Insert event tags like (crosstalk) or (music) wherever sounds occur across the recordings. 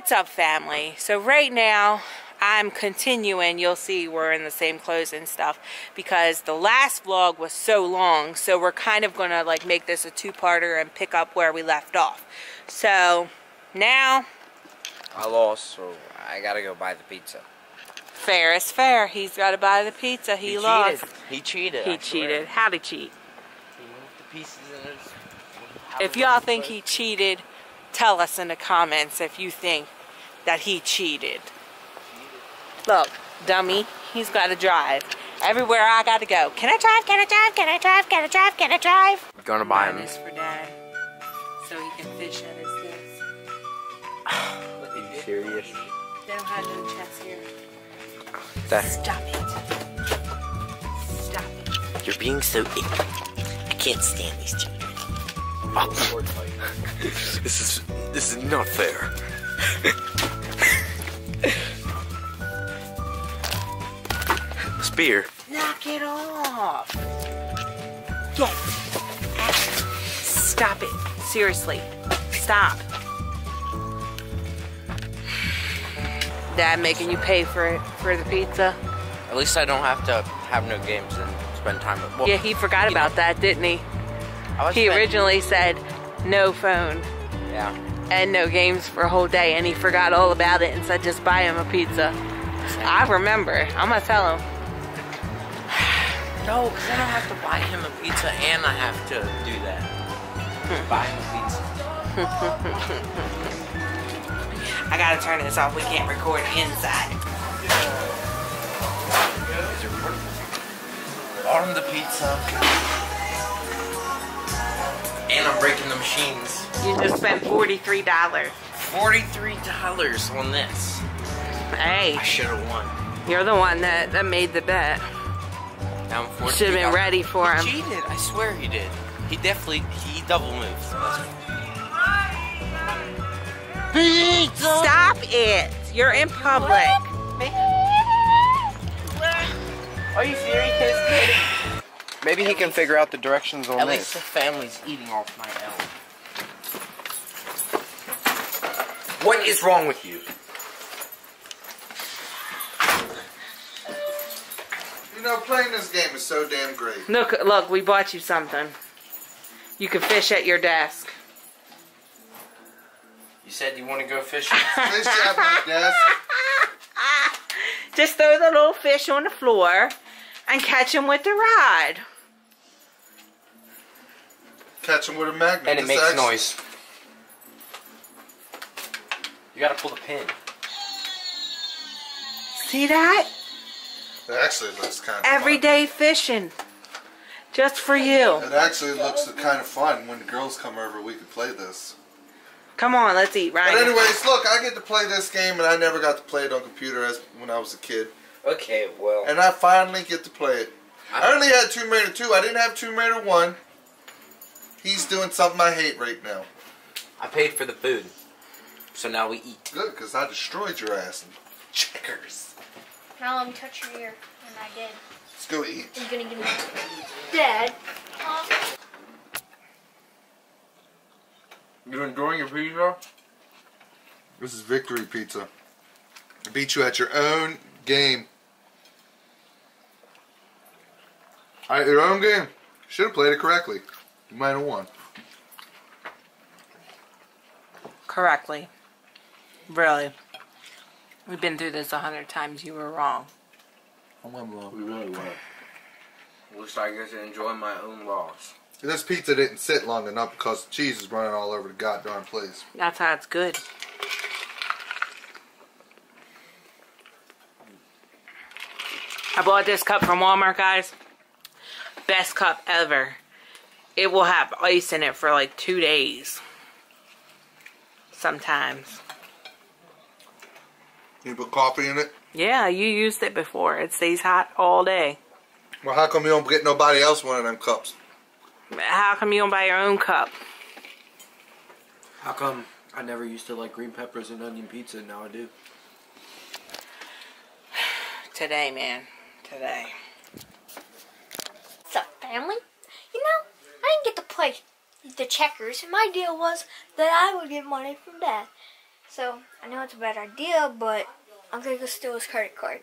What's up, family? So right now, I'm continuing. You'll see we're in the same clothes and stuff because the last vlog was so long. So we're kind of going to like make this a two-parter and pick up where we left off. So now, I lost, so I gotta go buy the pizza. fair is fair. He's got to buy the pizza. He, lost. cheated. He cheated. He I swear. cheated. How'd he cheat? He moved the pieces in his. If y'all think he cheated, tell us in the comments if you think that he cheated. Look, dummy, he's got to drive. Everywhere I got to go. Can I drive? Can I drive? Can I drive? Can I drive? Can I drive? I'm Gonna buy him. This for dad, so he can fish at his this. (sighs) Are you serious? They don't have no chest here. That Stop it. Stop it. you're being so. I can't stand these children. Oh. (laughs) this is this is not fair. (laughs) Spear. Knock it off. Get out. Stop it. Seriously. Stop. Dad making you pay for it for the pizza. At least I don't have to have no games and spend time with. Well, Yeah, he forgot you about that, didn't he? He originally said no phone Yeah. and no games for a whole day, and he forgot all about it and said just buy him a pizza. I remember. I'm gonna tell him. No, because then I don't have to buy him a pizza and I have to do that. buy him a pizza. I gotta turn this off. We can't record inside. Him the pizza. And I'm breaking the machines. You just spent forty-three dollars. Forty-three dollars on this. Hey, I should have won. you're the one that, that made the bet. Now I'm You should have been ready for him. He cheated. I swear he did. He definitely he double moved. Stop it! You're in public. Are you serious? Maybe he can figure out the directions on At least this. the family's eating off my L. What is wrong with you? You know, playing this game is so damn great. Look, look, we bought you something. You can fish at your desk. You said you want to go fishing. (laughs) Fish at my desk. Just throw the little fish on the floor and catch them with the rod. Catch him with a magnet. and it This makes actu- noise. You gotta pull the pin. See that? It actually looks kind of Everyday fishing. Just for you. It actually looks kind of fun. When the girls come over, we could play this. Come on, let's eat, right? But anyways, look, I get to play this game, and I never got to play it on computer as when I was a kid, Okay, well. and I finally get to play it. I only had Tomb Raider 2. I didn't have Tomb Raider 1. He's doing something I hate right now. I paid for the food. So now we eat. Good, because I destroyed your ass. Checkers. Now let me touch your ear. And I did. Let's go eat. He's gonna give me Dad. You enjoying your pizza? This is Victory Pizza. I beat you at your own game. At your own game. Should have played it correctly. You might have won. Correctly. Really. We've been through this a hundred times. You were wrong. I'm wrong. We really were. At least I get to enjoy my own loss. This pizza didn't sit long enough because the cheese is running all over the goddamn place. That's how it's good. I bought this cup from Walmart, guys. Best cup ever. It will have ice in it for like two days. Sometimes. You put coffee in it? Yeah, you used it before. It stays hot all day. Well, how come you don't get nobody else one of them cups? How come you don't buy your own cup? How come I never used to like green peppers and onion pizza and now I do? (sighs) Today, man. Today. What's up, family? You know, I didn't get to play the checkers. My deal was that I would get money from Dad. So I know it's a bad idea, but I'm gonna go steal his credit card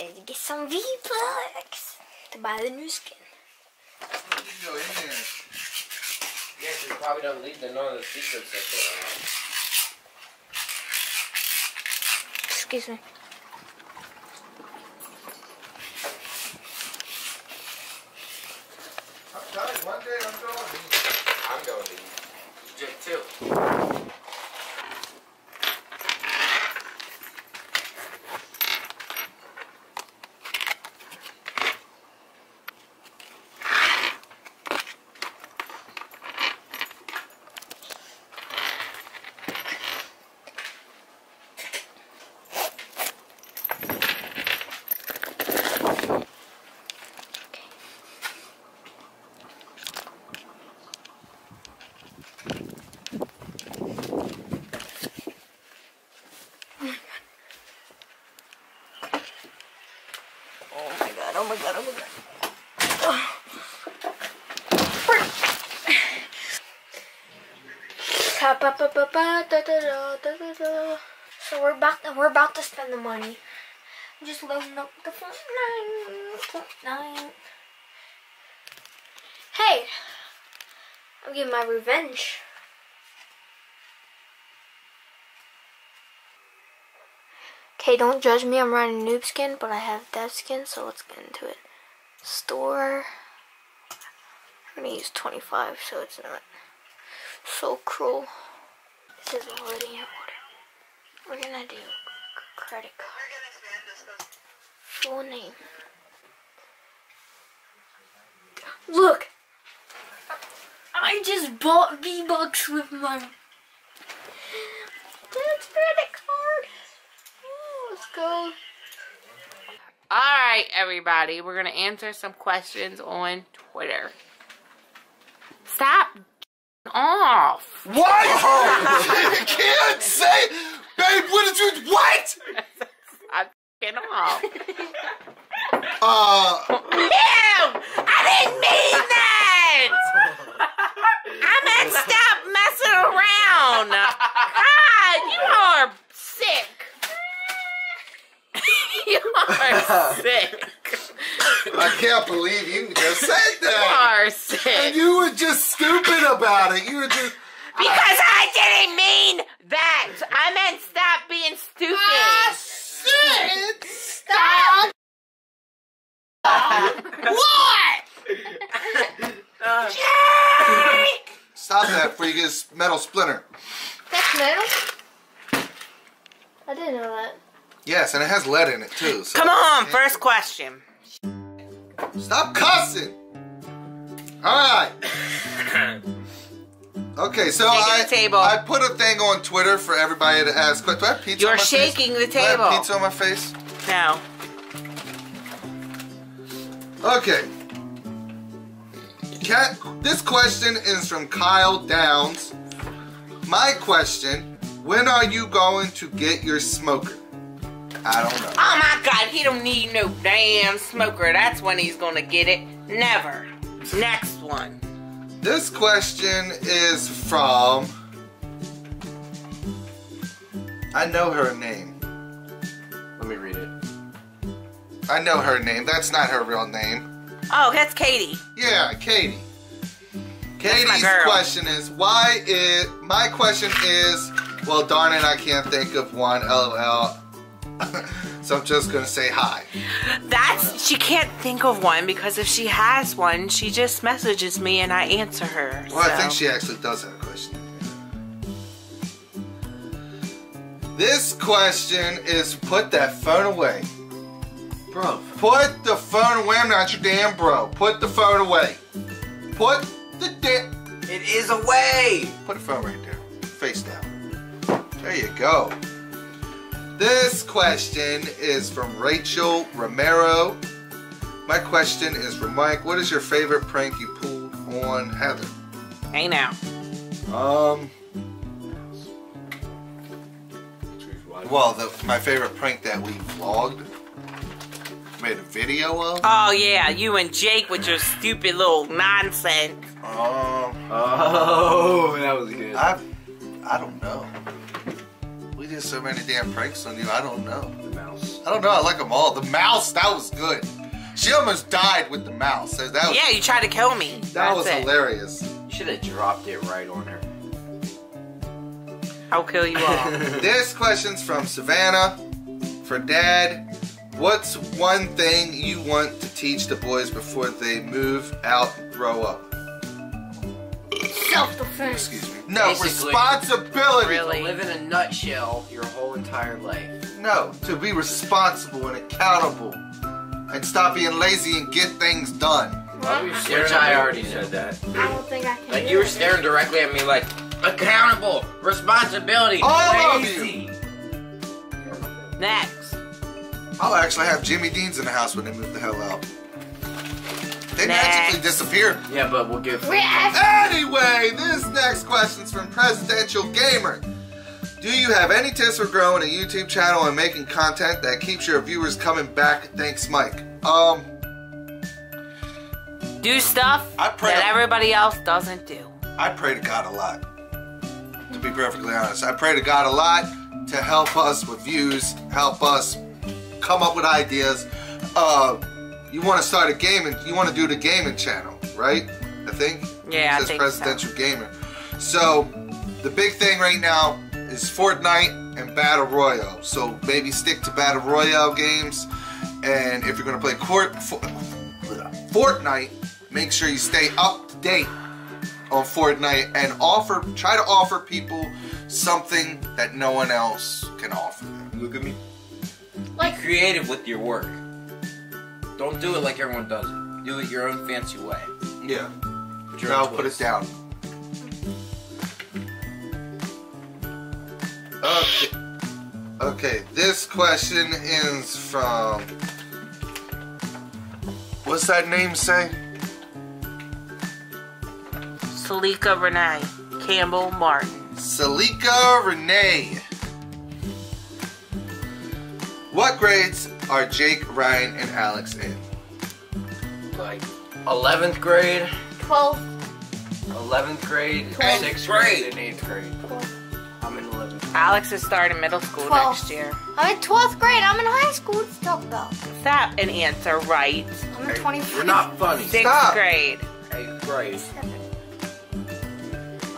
and get some V Bucks to buy the new skin. Excuse me. I'm telling you, one day I'm going. I'm going to eat. Too. Oh god, oh god. So we're about to, we're about to spend the money. I'm just loading up the Fortnite. Fortnite. Hey, I'm getting my revenge. Okay, don't judge me. I'm running noob skin, but I have dev skin, so let's get into it. Store. I'm gonna use 25, so it's not so cruel. This is already in order. We're gonna do credit card. Full name. Look! I just bought V-Bucks with my dad's credit card. Oh, let's go. All right, everybody, we're gonna answer some questions on Twitter. Stop off. What? (laughs) you can't say, babe. What did you? What? (laughs) Stop getting off. Uh, Ew! I didn't mean that. I meant stop messing around. God, you are sick. you are sick. I can't believe you just said You that. are sick. And you were just stupid about it. You were just. Because I didn't mean that. I meant stop being stupid. Ah, shit! Stop. what? Jake! Stop that before you get a s- metal splinter. That's metal? I didn't know that. Yes, and it has lead in it too. So Come on, first question. Stop cussing. All right. (laughs) Okay, so I table. I put a thing on Twitter for everybody to ask. Do I have pizza? You're on my face? shaking the Do I have table. pizza on my face. No. Okay. Cat, this question is from Kyle Downs. My question: When are you going to get your smoker? I don't know. Oh my god, he don't need no damn smoker. That's when he's gonna get it. Never. Next one. This question is from. I know her name. Let me read it. I know her name. That's not her real name. Oh, that's Katie. Yeah, Katie. Katie's girl. question is why is my question is well darn it I can't think of one lol (laughs) so I'm just gonna say hi That's she can't think of one because if she has one, she just messages me and I answer her. well I think she actually does have a question this question is put that phone away Bro, put the phone away I'm not your damn bro put the phone away put the da- it is away! Put the phone right there. Face down. There you go. This question is from Rachel Romero. My question is from Mike. What is your favorite prank you pulled on Heather? Hey now. Um, well, the, my favorite prank that we vlogged, made a video of. Oh yeah, you and Jake with your stupid little nonsense. Um, Oh, (laughs) that was good. I, I don't know. We did so many damn pranks on you. I don't know. The mouse. I don't know. I like them all. The mouse, that was good. She almost died with the mouse. That was, Yeah, you tried to kill me. that That's was it. hilarious. You should have dropped it right on her. I'll kill you all. (laughs) This question's from Savannah for Dad. What's one thing you want to teach the boys before they move out, and grow up? Self-defense. Excuse me. No, Basically- responsibility. Really? Live in a nutshell your whole entire life. No, to be responsible and accountable, and stop being lazy and get things done. Which I already said that. I don't think I can Like you were staring directly at me like accountable, responsibility, All of lazy. Next. I'll actually have Jimmy Dean's in the house when they move the hell out. They Next. magically disappear. Yeah, but we'll give. Wait, Anyway, this next question's from Presidential Gamer. Do you have any tips for growing a YouTube channel and making content that keeps your viewers coming back? Thanks, Mike. Um, Do stuff I pray- that everybody else doesn't do. I pray to God a lot. To be perfectly honest, I pray to God a lot to help us with views, help us come up with ideas. Uh, you want to start a gaming, you want to do the gaming channel, right? I think. Yeah, I It says think so. Presidential Gamer. So the big thing right now is Fortnite and Battle Royale. So maybe stick to Battle Royale games, and if you're gonna play court, for, Fortnite, make sure you stay up to date on Fortnite and offer try to offer people something that no one else can offer them. Look at me. Like- Be creative with your work. Don't do it like everyone does it. Do it your own fancy way. Yeah. Put your Now own put it twist. down. Okay. Okay, this question is from What's that name say? Salika Renee. Campbell Martin. Salika Renee. What grades are Jake, Ryan, and Alex in? Like 11th grade, 12. 11th grade, Twelfth 6th grade. grade, and 8th grade. I'm in 11th grade. Alex is starting middle school Twelve. next year. I'm in 12th grade. I'm in high school. What you talking about? Is that an answer right? I'm in 25. You're not funny. Sixth Stop. grade. 8th grade.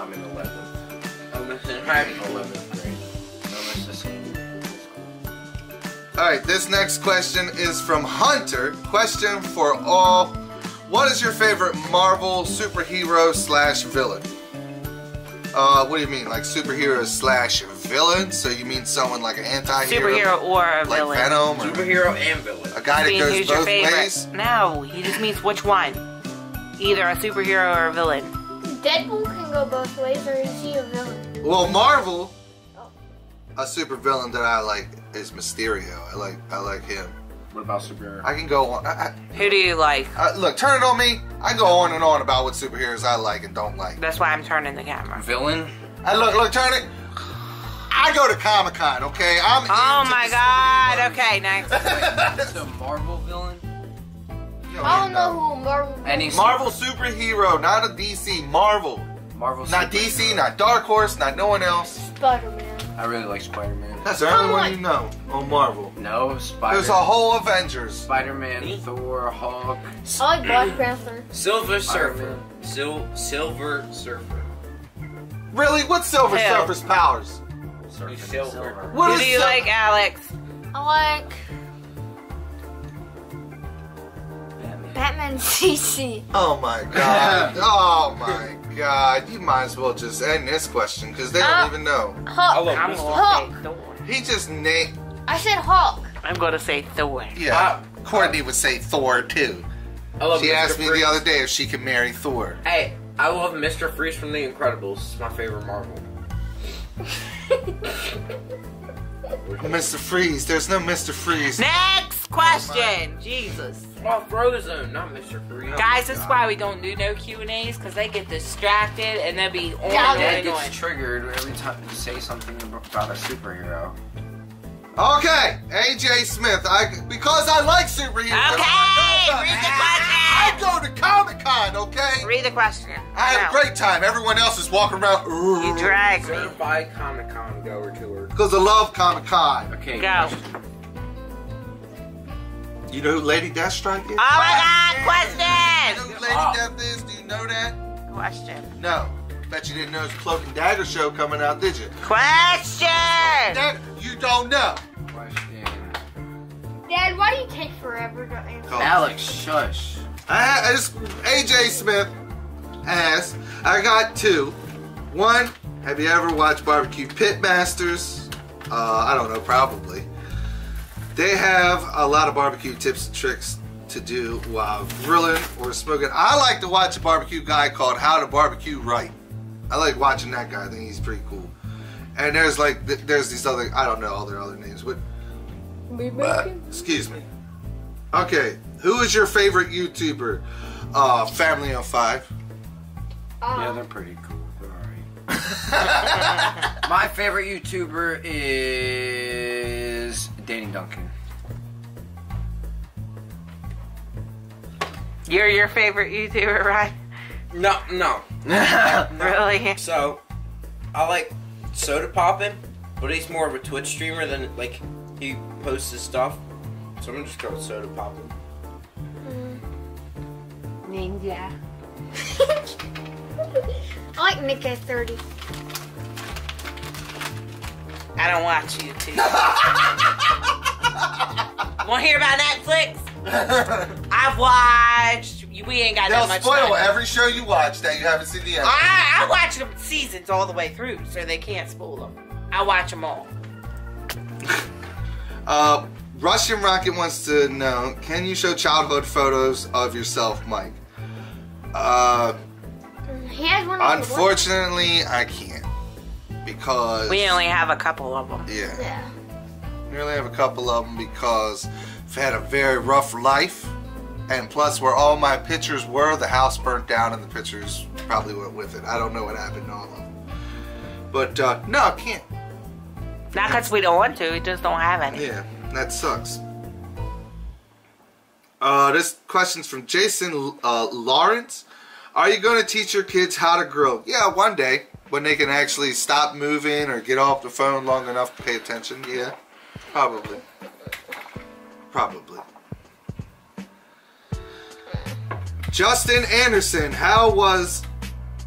I'm in 11th. Almost in 11th Alright, this next question is from Hunter. Question for all. What is your favorite Marvel superhero slash villain? Uh, what do you mean? Like superhero slash villain? So you mean someone like an anti-hero? Superhero or a Like villain. Venom? Or Superhero and villain. a guy that goes who's your both favorite? ways? No, he just means which one. Either a superhero or a villain. Deadpool can go both ways, or is he a villain? Well, Marvel, a super villain that I like is Mysterio. I like I like him. What about superhero? I can go on. I, Who do you like? I, I, look, turn it on me. I go on and on about what superheroes I like and don't like. That's why I'm turning the camera. Villain? I look, look, turn it. I go to Comic Con, okay? I'm. Oh into my the god, okay, next. (laughs) So Marvel villain? You I don't even know who Marvel. Any Marvel superhero, not a DC. Marvel, Marvel not superhero. DC, not Dark Horse, not no one else. Spider-Man. I really like Spider-Man. That's the only one on. you know on Marvel. No, Spider. Man. There's a whole Avengers. Spider-Man, Thor, Hulk. I like Black Panther. Silver Surfer. Spider-Man. Sil- Silver Surfer. Really? What's Silver Who? Surfer's powers? Surfer. Silver. What Who is do you Sil- like, Alex? I like Batman CC. (laughs) Oh my god. (laughs) oh my god. You might as well just end this question because they don't Uh, even know. Hulk. love I'm Mr. gonna Hulk. say Thor. He just named. I said Hulk. I'm gonna say Thor. Yeah. Courtney would say Thor too. I love She Mr. asked me Freeze. the other day if she could marry Thor. Hey, I love Mr. Freeze from The Incredibles. It's my favorite Marvel. (laughs) Mr. Freeze. There's no Mr. Freeze. Next question. Jesus. Oh, Frozone, not Mr. Freeze. Guys, this is why we don't do no Q and A's because they get distracted and they'll be on Yeah, and Dad on gets triggered every time you say something about a superhero. Okay, AJ Smith. I because I like superheroes. Okay, read the question. I go to Comic Con. Okay. Read the question. I have a great time. Everyone else is walking around. You drag me. Certified Comic Con goer tour. Because I love Comic Con. Okay. Go. You know who Lady Deathstrike is? Oh my God! You know Question. who Lady Oh. Death is? Do you know that? Question. No. Bet you didn't know it's Cloak and Dagger show coming out, did you? Question. That you don't know. Question. Dad, why do you take forever to answer? Alex, shush. I, I just AJ Smith asked. I got two. One, have you ever watched Barbecue Pitmasters? Uh, I don't know, probably. They have a lot of barbecue tips and tricks to do while grilling or smoking. I like to watch a barbecue guy called How to Barbecue Right. I like watching that guy. I think he's pretty cool. And there's like there's these other I don't know all their other names, but but, excuse me. Okay, who is your favorite YouTuber? Uh, Family on Five. Yeah, they're pretty cool. They're alright. (laughs) My favorite YouTuber is Danny Duncan. You're your favorite YouTuber, right? No, (laughs) no. Really? So, I like Sodapoppin, but he's more of a Twitch streamer than like he posts his stuff. So I'm gonna just go with Sodapoppin. Mm. Ninja. (laughs) I like Nick at 30. I don't watch YouTube. (laughs) Want to hear about Netflix? (laughs) I've watched. We ain't got They'll that much. spoil time. every show you watch that you haven't seen the end. I, I watch them seasons all the way through, so they can't spoil them. I watch them all. (laughs) Uh, Russian Rocket wants to know: Can you show childhood photos of yourself, Mike? Uh, He has one of unfortunately, I can't because We only have a couple of them. yeah, Yeah. we only have a couple of them because I've had a very rough life, and plus, where all my pictures were, the house burnt down, and the pictures probably went with it. I don't know what happened to all of them, but uh, no, I can't. Not because we don't want to, we just don't have any. Yeah, that sucks. Uh, this question's from Jason uh, Lawrence. Are you going to teach your kids how to grill? Yeah, one day when they can actually stop moving or get off the phone long enough to pay attention. Yeah, probably. Probably. Justin Anderson, how was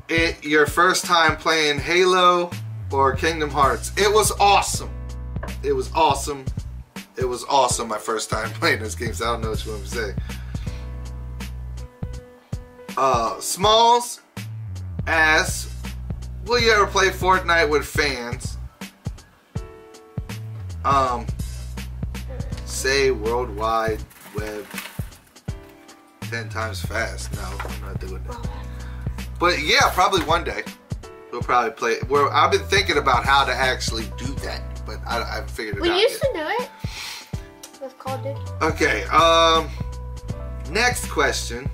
it your first time playing Halo or Kingdom Hearts? It was awesome. It was awesome. It was awesome my first time (laughs) playing those games. I don't know what you want to say. Uh, Smalls asks, will you ever play Fortnite with fans? Um, say worldwide web 10 times fast. No, I'm not doing that. But yeah, probably one day. We'll probably play. Well, I've been thinking about how to actually do that, but I, I haven't figured it We out We used yet. to do it with Call of Duty. Okay, um, next question.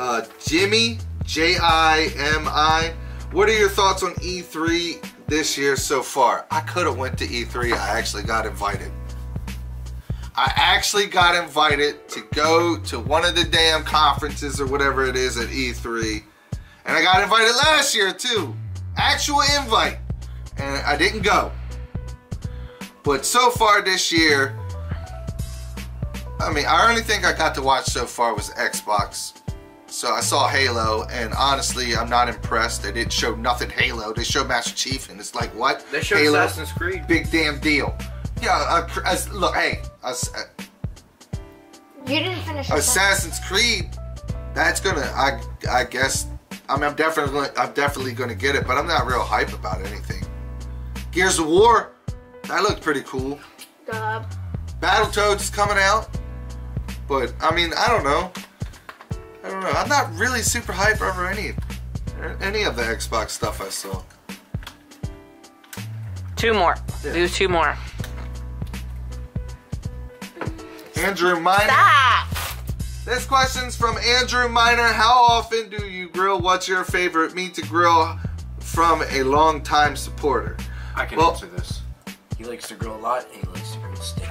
Uh, Jimmy, J I M I. What are your thoughts on E3 this year so far? I could have went to E3. I actually got invited. I actually got invited to go to one of the damn conferences or whatever it is at E3. And I got invited last year too. Actual invite. And I didn't go. But so far this year, I mean, I only think I got to watch so far was Xbox. So I saw Halo, and honestly, I'm not impressed. They didn't show nothing Halo. They showed Master Chief, and it's like, what? They showed Halo? Assassin's Creed. Big damn deal. Yeah, uh, as, look, hey, as, uh, You didn't finish the Assassin's Creed. That's gonna, I, I guess. I mean, I'm definitely, gonna, I'm definitely gonna get it, but I'm not real hype about anything. Gears of War, that looked pretty cool. Dub. Battletoads is coming out. But I mean, I don't know. I don't know. I'm not really super hype over any any of the Xbox stuff I saw. Two more. Yeah. Do two more. Andrew Miner. Stop! This question's from Andrew Miner. How often do you grill? What's your favorite meat to grill? From a longtime supporter. I can Well- answer this. He likes to grill a lot, and he likes to grill steak.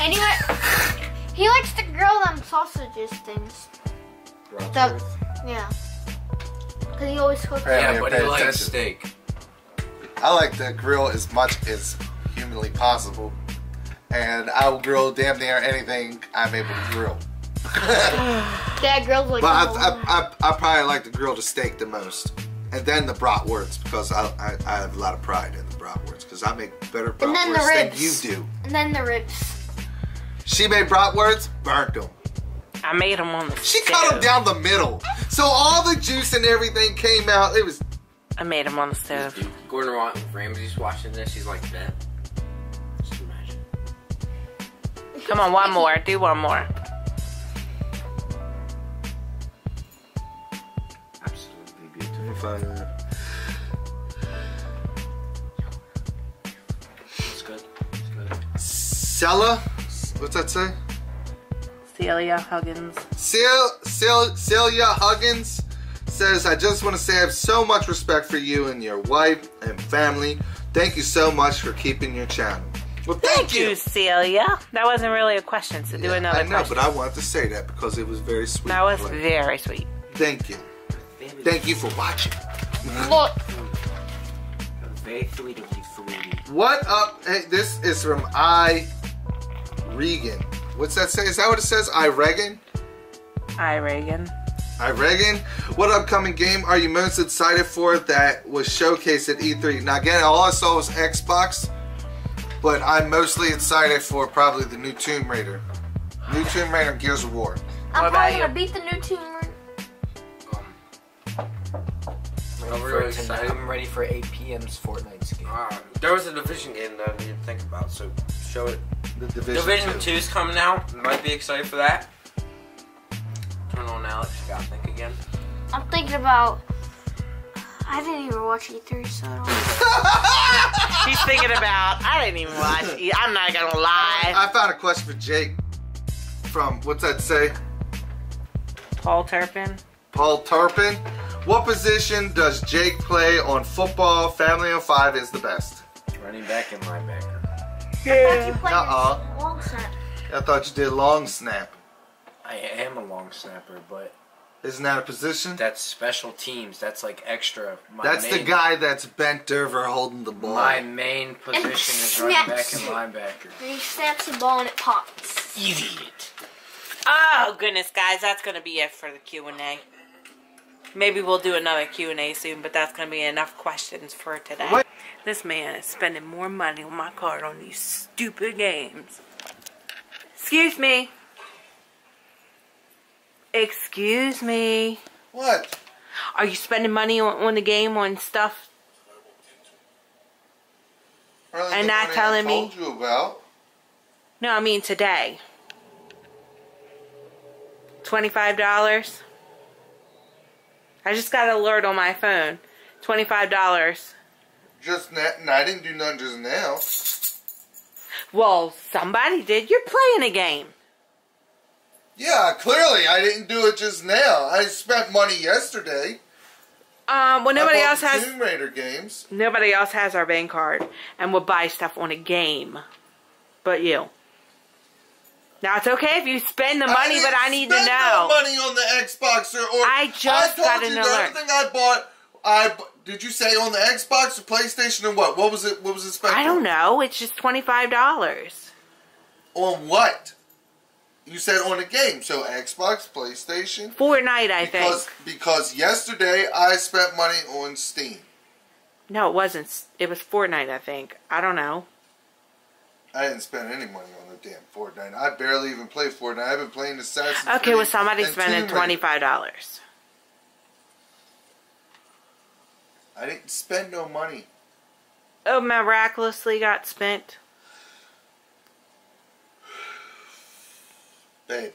Anyway, (laughs) he likes to grill them sausages things. The, yeah. Because he always cooks. Yeah, Yeah, but pay he likes attention. steak. I like to grill as much as humanly possible, and I will grill damn near anything I'm able to grill. (laughs) Dad grills like But I, a I, I, I probably like to grill the steak the most, and then the bratwurst because I, I, I have a lot of pride in the bratwurst because I make better And then the bratwurst than you do. And then the ribs. She made bratwurst, burnt them. I made them on the She stove. cut them down the middle, so all the juice and everything came out. It was I made them on the stove. Dude, Gordon Ram- Ramsay's watching this. He's like, that. Just imagine. Come on, one more. Do one more. Absolutely beautiful. If I, It's good. It's good. Sella, what's that say? Celia Huggins. Sil, Sil, Celia Huggins says, I just want to say I have so much respect for you and your wife and family. Thank you so much for keeping your channel. Well, thank, Thank you, Celia. That wasn't really a question, so do Yeah, another I know, question. but I wanted to say that because it was very sweet. that was Like, very sweet. Thank you. Thank you for watching. Look. Very sweet of you, sweetie. What up? Hey, this is from I Regan. What's that say? Is that what it says? I Regan? I Reagan. I Regan. What upcoming game are you most excited for that was showcased at E3? Now again, all I saw was Xbox, but I'm mostly excited for probably the new Tomb Raider. New Tomb Raider Gears of War. I'm What probably gonna beat the new Tomb Raider. I'm Ready really for excited. I'm ready for 8 p.m.'s Fortnite's game. Um, there was a division game that I didn't think about, so show it. The Division, Division 2. 2 is coming out. Might be excited for that. Turn on Alex. You gotta think again. I'm thinking about. I didn't even watch E3, so I don't. (laughs) She's thinking about. I didn't even watch. it. I'm not gonna lie. I found a question for Jake from, what's that say? Paul Turpin. Paul Turpin. What position does Jake play on football? Family of Five is the best. Running back and linebacker. Thought you played long snap. I thought you did long snap. I am a long snapper, but Isn't that a position? that's special teams. That's like extra. My That's the guy that's bent over holding the ball. My main position is running back snaps. and linebacker. And he snaps the ball and it pops. Idiot. Oh goodness, guys, that's gonna be it for the Q and A. Maybe we'll do another Q and A soon, but that's gonna be enough questions for today. What? This man is spending more money on my card on these stupid games. Excuse me. Excuse me. What? Are you spending money on, on the game on stuff? Earlier And not telling me- you about. No, I mean today. Twenty-five dollars. I just got an alert on my phone. Twenty-five dollars. Just now. No, I didn't do nothing just now. Well, somebody did. You're playing a game. Yeah, clearly I didn't do it just now. I spent money yesterday. Um, well, nobody I else has. Tomb Raider games. Nobody else has our bank card and would buy stuff on a game, but you. Now it's okay if you spend the money, didn't but I need to know. No money on the Xbox or. or I just told got you an alert. Everything I bought, I did you say on the Xbox or PlayStation or what? What was it? What was it spent? I don't know. It's just twenty-five dollars. On what? You said on the game, so Xbox, PlayStation. Fortnite, I Because think. because yesterday I spent money on Steam. No, it wasn't. It was Fortnite, I think. I don't know. I didn't spend any money on the damn Fortnite. I barely even play Fortnite. I've been playing Assassin's Okay, Creed well, somebody's and spending twenty-five dollars. I didn't spend no money. Oh, miraculously got spent. Babe,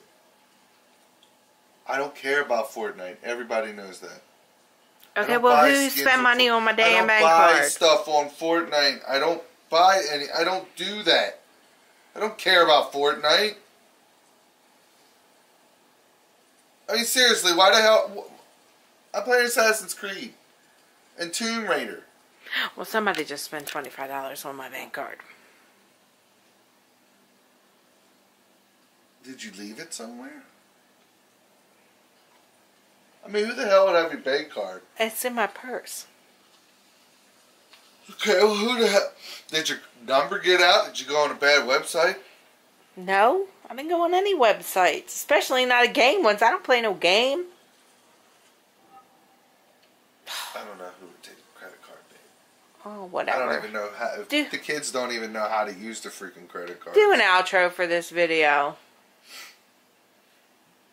I don't care about Fortnite. Everybody knows that. Okay, well, who spent on money on my I don't buy card? stuff on Fortnite. I don't buy any. I don't do that. I don't care about Fortnite. I mean, seriously, why the hell? I play Assassin's Creed and Tomb Raider. Well, somebody just spent twenty-five dollars on my bank card. Did you leave it somewhere? I mean, who the hell would have your bank card? It's in my purse. Okay, well, who the hell? Did your number get out? Did you go on a bad website? No, I didn't go on any websites, especially not a game ones. I don't play no game. I don't know who would take a credit card, babe. Oh, I don't even know how. Do- the kids don't even know how to use the freaking credit card. Do an outro for this video.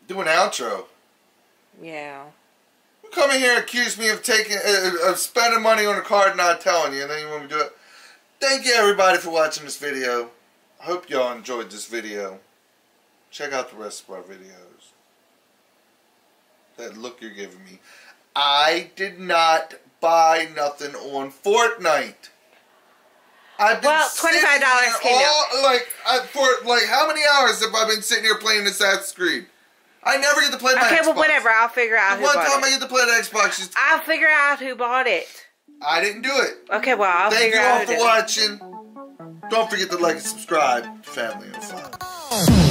Do an outro. Yeah. You come in here and accuse me of taking uh, of spending money on a card and not telling you, and then you want me to do it. Thank you everybody for watching this video. I hope y'all enjoyed this video. Check out the rest of our videos. That look you're giving me. I did not buy nothing on Fortnite. I've been Well, $25 came all, Like I, for like how many hours have I been sitting here playing Assassin's Creed? I never get to play my Okay, Xbox. well, whatever. I'll figure out The who one time I get to play the Xbox, I'll figure out who bought it. I didn't do it. Okay, well, I'll Thank figure you all for did it. watching. Don't forget to like and subscribe. Family and fun.